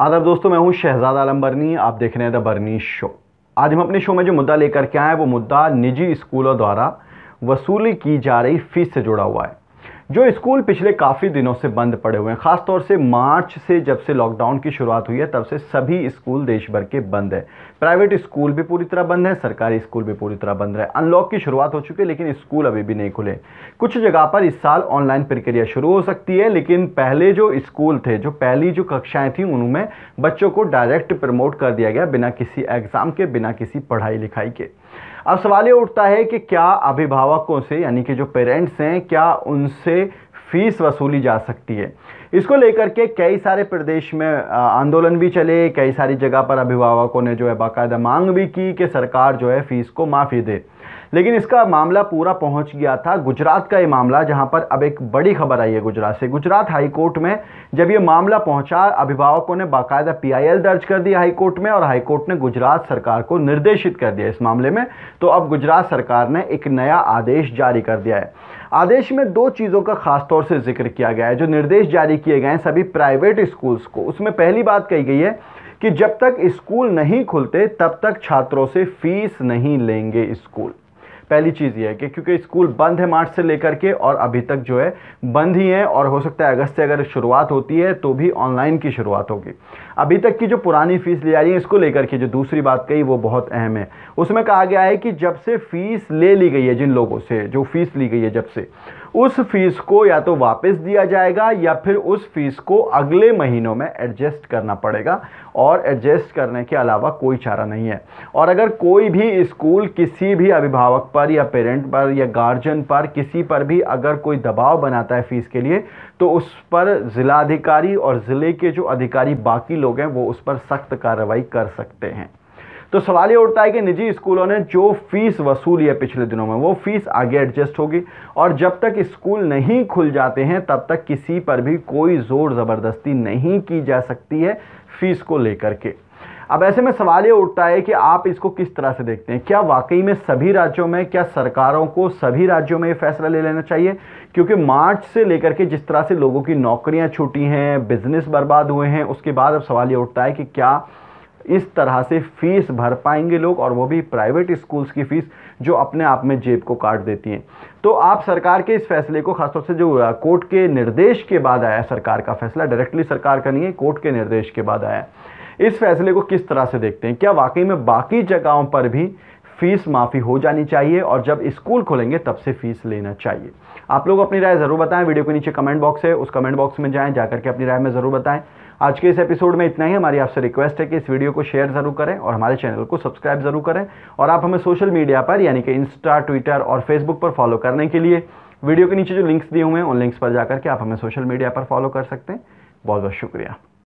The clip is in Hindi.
आदाब दोस्तों, मैं हूँ शहजाद आलम बर्नी आप देख रहे हैं द बर्नी शो। आज हम अपने शो में जो मुद्दा लेकर के आए हैं, वो मुद्दा निजी स्कूलों द्वारा वसूली की जा रही फ़ीस से जुड़ा हुआ है। जो स्कूल पिछले काफ़ी दिनों से बंद पड़े हुए हैं। खासतौर से मार्च से जब से लॉकडाउन की शुरुआत हुई है, तब से सभी स्कूल देश भर के बंद है। प्राइवेट स्कूल भी पूरी तरह बंद है, सरकारी स्कूल भी पूरी तरह बंद है अनलॉक की शुरुआत हो चुकी है, लेकिन स्कूल अभी भी नहीं खुले। कुछ जगह पर इस साल ऑनलाइन प्रक्रिया शुरू हो सकती है, लेकिन पहले जो स्कूल थे, जो पहली जो कक्षाएँ थी, उनमें बच्चों को डायरेक्ट प्रमोट कर दिया गया बिना किसी एग्ज़ाम के, बिना किसी पढ़ाई लिखाई के। अब सवाल ये उठता है कि क्या अभिभावकों से, यानी कि जो पेरेंट्स हैं, क्या उनसे फ़ीस वसूली जा सकती है? इसको लेकर के कई सारे प्रदेश में आंदोलन भी चले, कई सारी जगह पर अभिभावकों ने जो है बाकायदा मांग भी की कि सरकार जो है फ़ीस को माफ़ी दे। लेकिन इसका मामला पूरा पहुँच गया था गुजरात का ये मामला, जहाँ पर अब एक बड़ी खबर आई है गुजरात से। गुजरात हाई कोर्ट में जब ये मामला पहुँचा, अभिभावकों ने बाकायदा पीआईएल दर्ज कर दिया हाई कोर्ट में और हाई कोर्ट ने गुजरात सरकार को निर्देशित कर दिया इस मामले में। तो अब गुजरात सरकार ने एक नया आदेश जारी कर दिया है। आदेश में दो चीज़ों का खास तौर से ज़िक्र किया गया है। जो निर्देश जारी किए गए हैं सभी प्राइवेट स्कूल्स को, उसमें पहली बात कही गई है कि जब तक स्कूल नहीं खुलते, तब तक छात्रों से फ़ीस नहीं लेंगे स्कूल। पहली चीज़ ये है कि क्योंकि स्कूल बंद है मार्च से लेकर के और अभी तक जो है बंद ही है और हो सकता है अगस्त से अगर शुरुआत होती है तो भी ऑनलाइन की शुरुआत होगी। अभी तक की जो पुरानी फ़ीस ली जा रही है, इसको लेकर के जो दूसरी बात कही वो बहुत अहम है। उसमें कहा गया है कि जब से फ़ीस ले ली गई है जिन लोगों से, जो फ़ीस ली गई है जब से, उस फ़ीस को या तो वापस दिया जाएगा या फिर उस फ़ीस को अगले महीनों में एडजस्ट करना पड़ेगा और एडजस्ट करने के अलावा कोई चारा नहीं है। और अगर कोई भी स्कूल किसी भी अभिभावक पर या पेरेंट पर या गार्जियन पर किसी पर भी अगर कोई दबाव बनाता है फ़ीस के लिए तो उस पर ज़िलाधिकारी और ज़िले के जो अधिकारी बाकी लोग हैं, वो उस पर सख्त कार्रवाई कर सकते हैं। तो सवाल ये उठता है कि निजी स्कूलों ने जो फ़ीस वसूली है पिछले दिनों में, वो फ़ीस आगे एडजस्ट होगी और जब तक स्कूल नहीं खुल जाते हैं, तब तक किसी पर भी कोई ज़ोर ज़बरदस्ती नहीं की जा सकती है फ़ीस को लेकर के। अब ऐसे में सवाल ये उठता है कि आप इसको किस तरह से देखते हैं? क्या वाकई में सभी राज्यों में, क्या सरकारों को सभी राज्यों में ये फैसला ले लेना चाहिए? क्योंकि मार्च से लेकर के जिस तरह से लोगों की नौकरियाँ छूटी हैं, बिज़नेस बर्बाद हुए हैं, उसके बाद अब सवाल ये उठता है कि क्या इस तरह से फ़ीस भर पाएँगे लोग और वो भी प्राइवेट स्कूल्स की फ़ीस जो अपने आप में जेब को काट देती हैं? तो आप सरकार के इस फैसले को, खासतौर से जो कोर्ट के निर्देश के बाद आया सरकार का फैसला, डायरेक्टली सरकार का नहीं है, कोर्ट के निर्देश के बाद आया इस फैसले को किस तरह से देखते हैं? क्या वाकई में बाकी जगहों पर भी फ़ीस माफ़ी हो जानी चाहिए और जब स्कूल खोलेंगे तब से फ़ीस लेना चाहिए? आप लोग अपनी राय ज़रूर बताएँ, वीडियो के नीचे कमेंट बॉक्स है, उस कमेंट बॉक्स में जाएँ, जाकर के अपनी राय में ज़रूर बताएँ। आज के इस एपिसोड में इतना ही। हमारी आपसे रिक्वेस्ट है कि इस वीडियो को शेयर ज़रूर करें और हमारे चैनल को सब्सक्राइब ज़रूर करें और आप हमें सोशल मीडिया पर, यानी कि इंस्टा, ट्विटर और फेसबुक पर फॉलो करने के लिए वीडियो के नीचे जो लिंक्स दिए हुए हैं, उन लिंक्स पर जाकर के आप हमें सोशल मीडिया पर फॉलो कर सकते हैं। बहुत बहुत शुक्रिया।